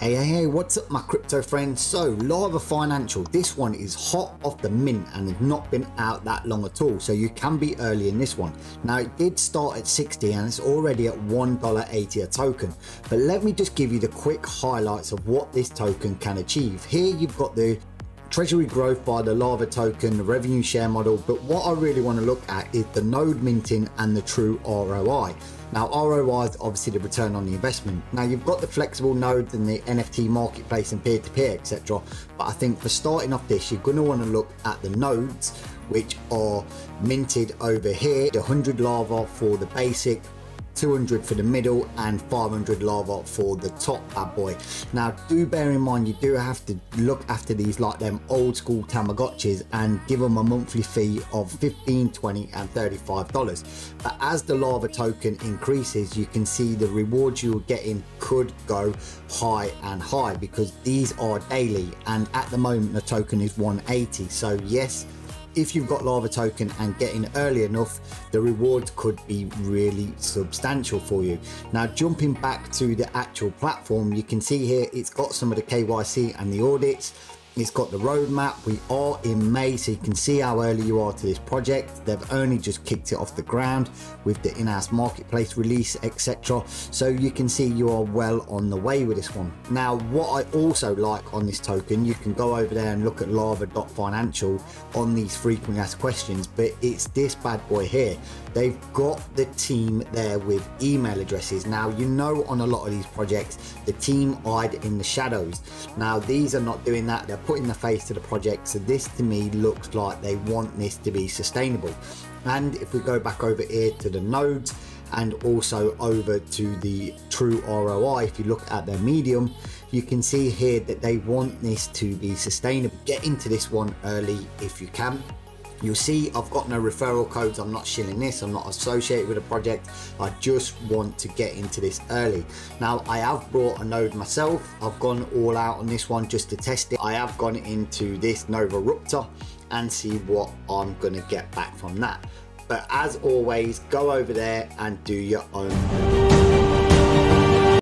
Hey, hey, hey, what's up, my crypto friends? So, Lava Financial, this one is hot off the mint and has not been out that long at all. So, you can be early in this one. Now, it did start at 60 and it's already at $1.80 a token. But let me just give you the quick highlights of what this token can achieve. Here, you've got the treasury growth by the lava token the revenue share model but what i really want to look at is the node minting and the true roi now roi is obviously the return on the investment. Now you've got the flexible nodes and the nft marketplace and peer-to-peer etc but i think for starting off this you're going to want to look at the nodes which are minted over here the 100 lava for the basic 200 for the middle and 500 lava for the top bad boy. Now do bear in mind you do have to look after these like them old school tamagotchis and give them a monthly fee of 15 20 and 35 dollars. But as the lava token increases you can see the rewards you're getting could go high and high because these are daily and at the moment the token is 180 so yes if you've got lava token and getting early enough the rewards could be really substantial for you. Now jumping back to the actual platform you can see here it's got some of the kyc and the audits it's got the roadmap. We are in May, so you can see how early you are to this project. They've only just kicked it off the ground with the in-house marketplace release, etc. So you can see you are well on the way with this one. Now, what I also like on this token, you can go over there and look at lava.financial on these frequently asked questions, but it's this bad boy here. They've got the team there with email addresses. Now, you know, on a lot of these projects, the team hide in the shadows. Now, these are not doing that. They're putting the face to the project. So this to me looks like they want this to be sustainable. And if we go back over here to the nodes and also over to the true ROI, if you look at their medium, you can see here that they want this to be sustainable. Get into this one early if you can. You'll see I've got no referral codes, I'm not shilling this, I'm not associated with a project, I just want to get into this early. Now I have brought a node myself, I've gone all out on this one just to test it. I have gone into this Nova Ruptor and see what I'm gonna get back from that. But as always, go over there and do your own